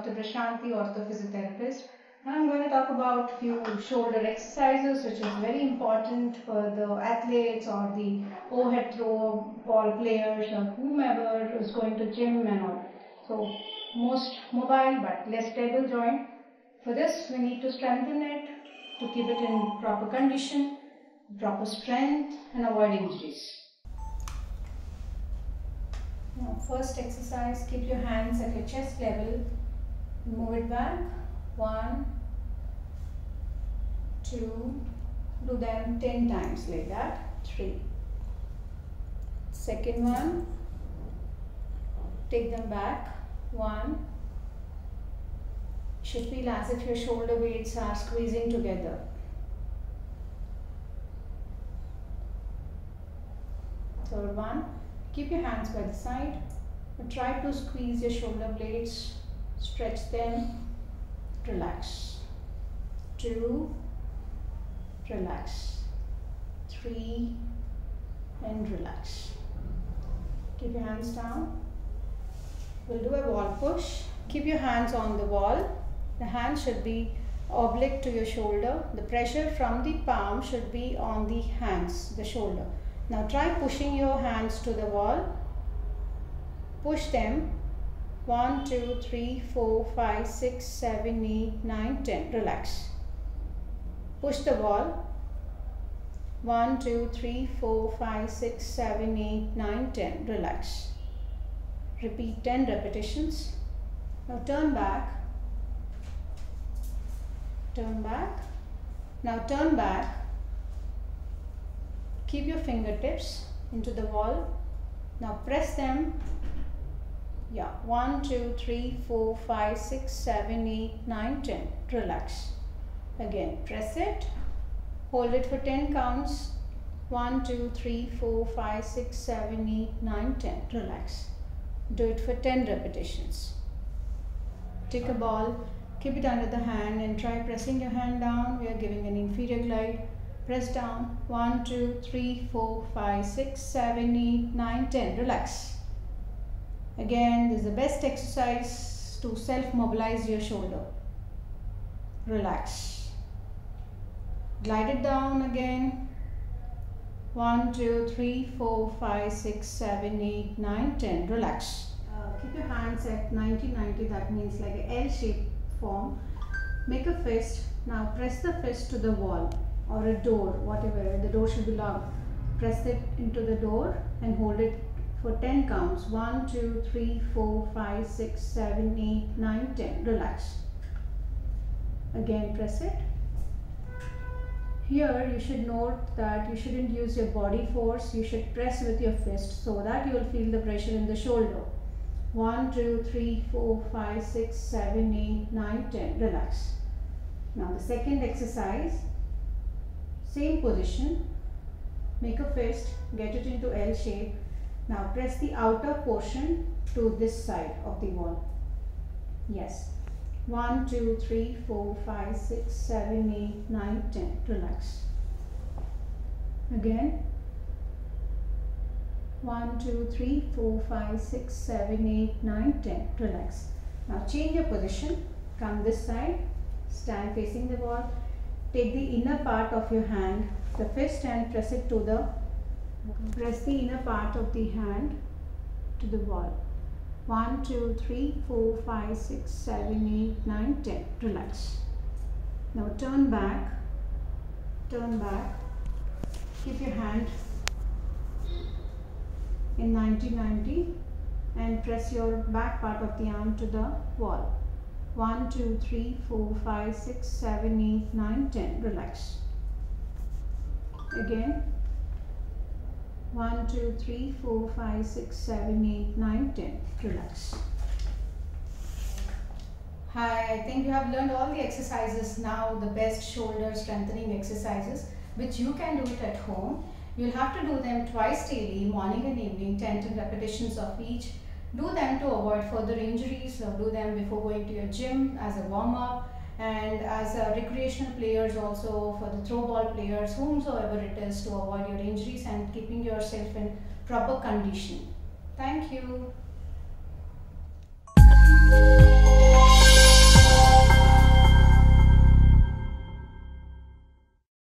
Dr. Prashanti, orthophysiotherapist. And I'm going to talk about few shoulder exercises which is very important for the athletes or the overhead throw ball players or whomever is going to gym and all. So most mobile but less stable joint. For this we need to strengthen it to keep it in proper condition, proper strength and avoid injuries. Now first exercise, keep your hands at your chest level, move it back, one, two, do them 10 times like that, three. Second one, take them back, one, should feel as if your shoulder blades are squeezing together. Third one, keep your hands by the side. Try to squeeze your shoulder blades, stretch them, relax. Two, relax. Three, and relax. Keep your hands down. We'll do a wall push. Keep your hands on the wall the hand should be oblique to your shoulder. The pressure from the palm should be on the hands, the shoulder. Now try pushing your hands to the wall. Push them. 1, 2, 3, 4, 5, 6, 7, 8, 9, 10. Relax. Push the wall. 1, 2, 3, 4, 5, 6, 7, 8, 9, 10. Relax. Repeat 10 repetitions. Now turn back turn back. Now turn back. Keep your fingertips into the wall. Now press them. Yeah, 1, 2, 3, 4, 5, 6, 7, 8, 9, 10. Relax. Again, press it. Hold it for 10 counts. 1, 2, 3, 4, 5, 6, 7, 8, 9, 10. Relax. Do it for 10 repetitions. Take a ball Keep it under the hand and try pressing your hand down. We are giving an inferior glide. Press down. 1, 2, 3, 4, 5, 6, 7, 8, 9, 10. Relax. Again, this is the best exercise to self-mobilize your shoulder. Relax. Glide it down again. 1, 2, 3, 4, 5, 6, 7, 8, 9, 10. Relax. Uh, keep your hands at 90, 90. That means like an L shape form. Make a fist. Now press the fist to the wall or a door, whatever. The door should be locked. Press it into the door and hold it for 10 counts. 1, 2, 3, 4, 5, 6, 7, 8, 9, 10. Relax. Again press it. Here you should note that you shouldn't use your body force. You should press with your fist so that you will feel the pressure in the shoulder. 1, 2, 3, 4, 5, 6, 7, 8, 9, 10. Relax. Now the second exercise, same position. Make a fist, get it into L shape. Now press the outer portion to this side of the wall. Yes. 1, 2, 3, 4, 5, 6, 7, 8, 9, 10. Relax. Again. 1, 2, 3, 4, 5, 6, 7, 8, 9, 10. Relax. Now change your position. Come this side. Stand facing the wall. Take the inner part of your hand, the fist and press it to the, press the inner part of the hand to the wall. 1, 2, 3, 4, 5, 6, 7, 8, 9, 10. Relax. Now turn back. Turn back. Keep your hand in 90-90 and press your back part of the arm to the wall. 1, 2, 3, 4, 5, 6, 7, 8, 9, 10. Relax. Again. 1, 2, 3, 4, 5, 6, 7, 8, 9, 10. Relax. Hi, I think you have learned all the exercises now, the best shoulder strengthening exercises, which you can do it at home. You'll have to do them twice daily, morning and evening, 10 10 repetitions of each. Do them to avoid further injuries. So do them before going to your gym as a warm-up and as a recreational players also for the throwball players, whomsoever it is to avoid your injuries and keeping yourself in proper condition. Thank you.